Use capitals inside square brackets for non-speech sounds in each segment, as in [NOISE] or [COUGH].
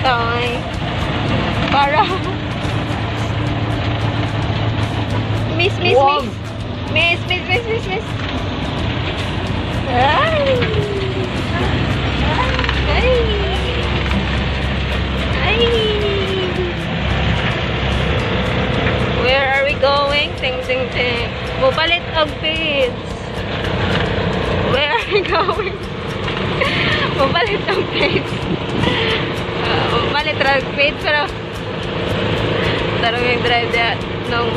ay. Para. Miss, miss, Wag. miss. Miss, miss, miss, miss, miss. Ay. Ay. Ay. Where are we going? Ting, ting, ting. Mupalit og page. Where are we [LAUGHS] going? Mupalit og page. Mupalit og page pero tarong yung drive that nung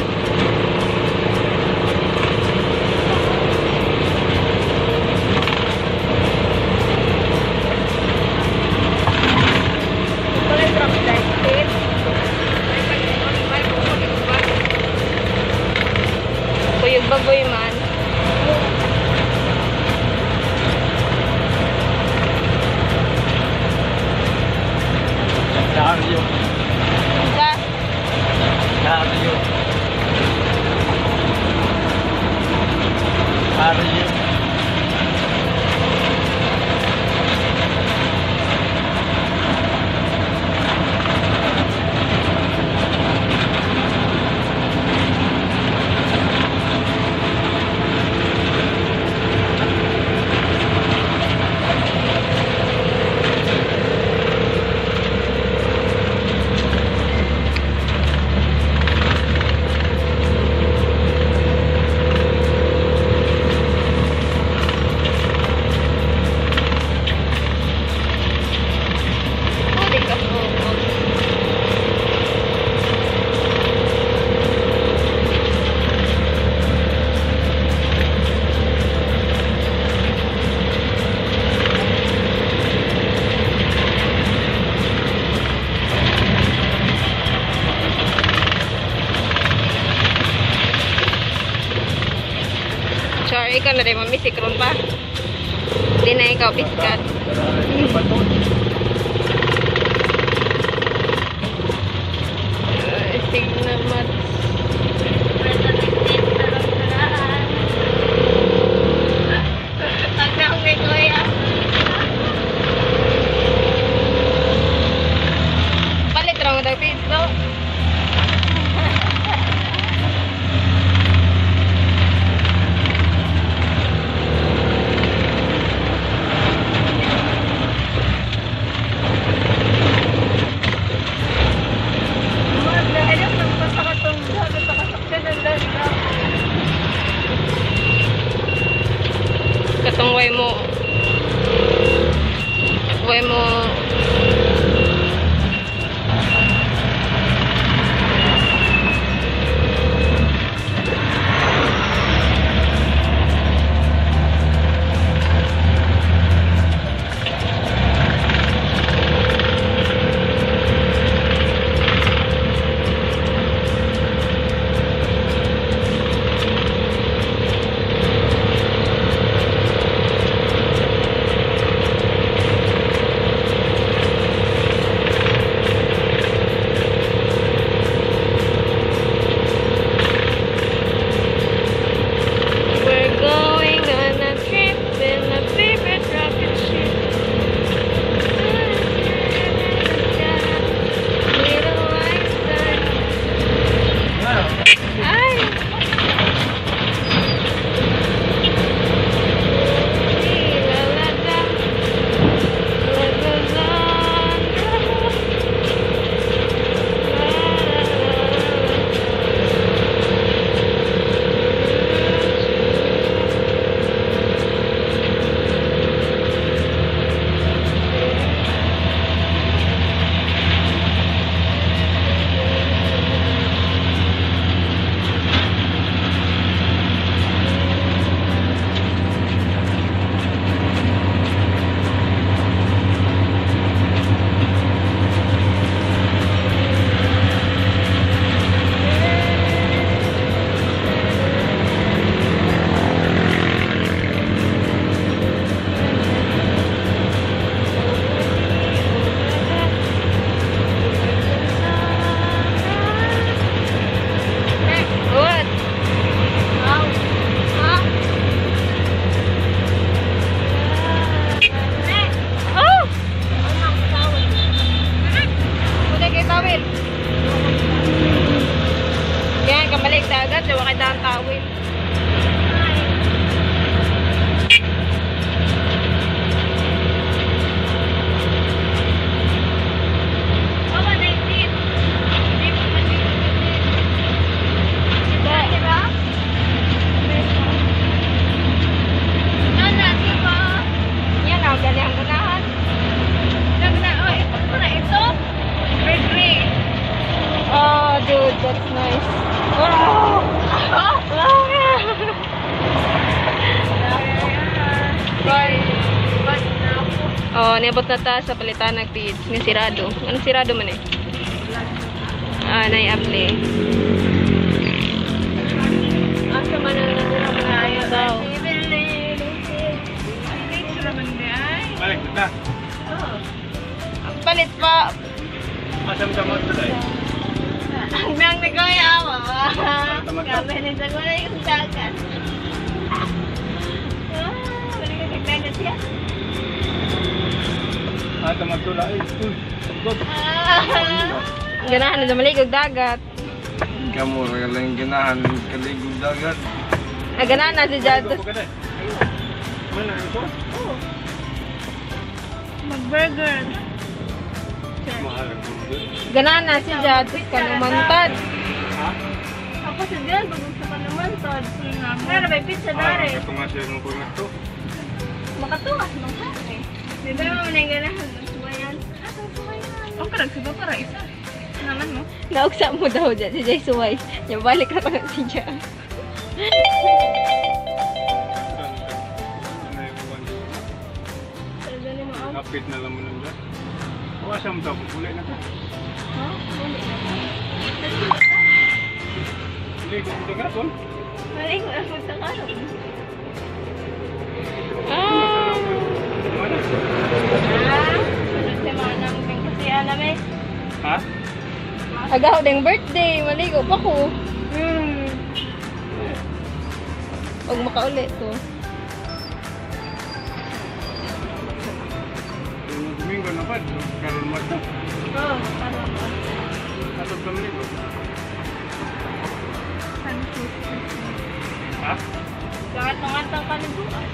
ron pa. Di na ikaw piskat. Uh, dalawa kay Danta Will. Oh, niabot na ta sa palitan ng feeds. Nga sirado. Ano sirado man eh? Ah, nai-apply. Asa man ang natira mo na ayaw daw. Balik na. Ang palit pa. Asam nagkayawa. Tama ka. Kami na sa gulay yung dagat. Ah, balik ka nagdagat siya. Ah, tama tu dah. Uy, good. Ganahan na maligog dagat. Kamu lain ganahan kaligog dagat. Ah, ganahan na si Jad. Mana itu? Mag-burger. Ganahan na si Jad. Kanumantad. Ha? Ako si Jad. Bagong sa kanumantad. Meron may pizza Ah, dare. ito nga siya nung pungat to. Makatuwas mo ka eh. Di ba naman na yung ganahan? Sumayan. Ang karag suba para isa. Naman mo. Nauksa mo daw dyan. Si Jay Suway. Yung balik na lang si buwan? Kapit na lang mo nun dyan. Wasa mo daw, pupulay na ka. Kung ito nga ton. Mali ko lang sa karon. Agaw ding birthday, maligo pa ko. Hmm. Pag makaulit to. Domingo na ba? Karoon mo ito. Oh, para pa. Atap ka maligo. Ha? Lahat ng atang kaliguan.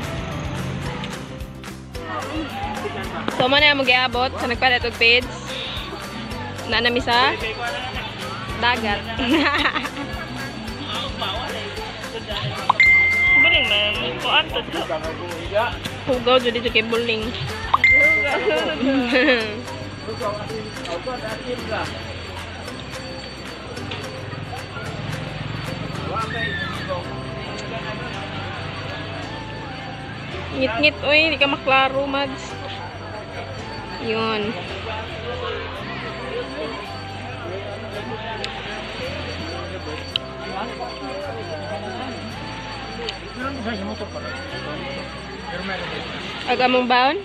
So, man na mag-iabot sa nagpalit og page. Nanami sa dagat. Buling na. Kuan to. Hugaw dyan dito kay. Ngit-ngit, oy, hindi ka maklaro, Mads. Yun. Aga mong baon?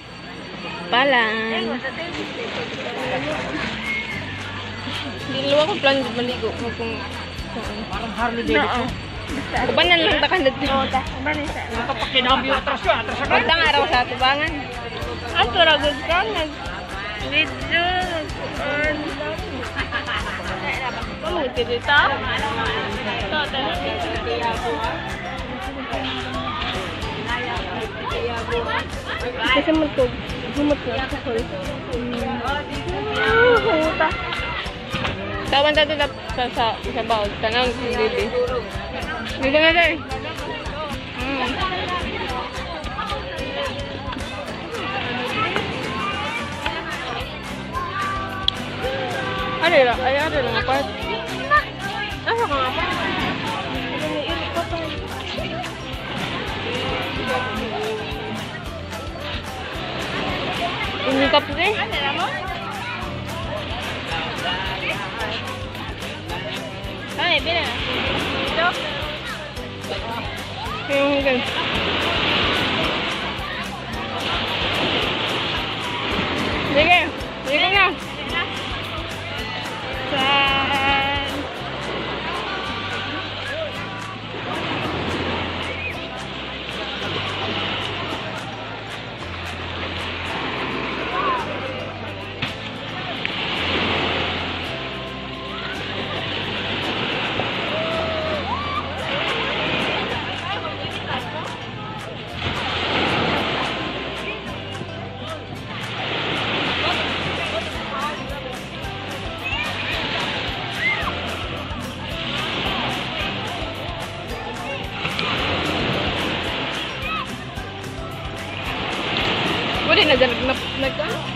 Palan. Dalawa ko plan maligo ko kung. Parang Harley Davidson. Kubanan lang takan dito. Nakapakinabyo atras ka. Atras ka. Pagtang araw sa atubangan. Ang turagod ka. Nag... Video. integridad, Kasi matog. Gumatog. Tawan sa, sa, sa. Tanang si. Dito na. Ada lah, ayah ada? Ini kopi. Ada lama. Hai, bina. Dok. Hingga. Wala na dyan nag nag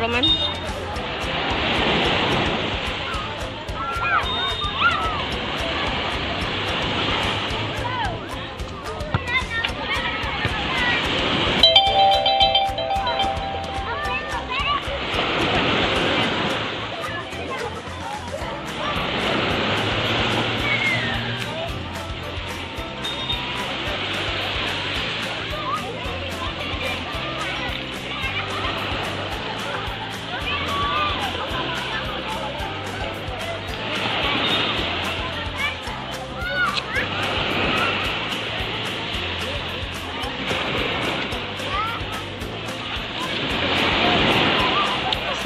Roman?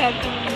Welcome.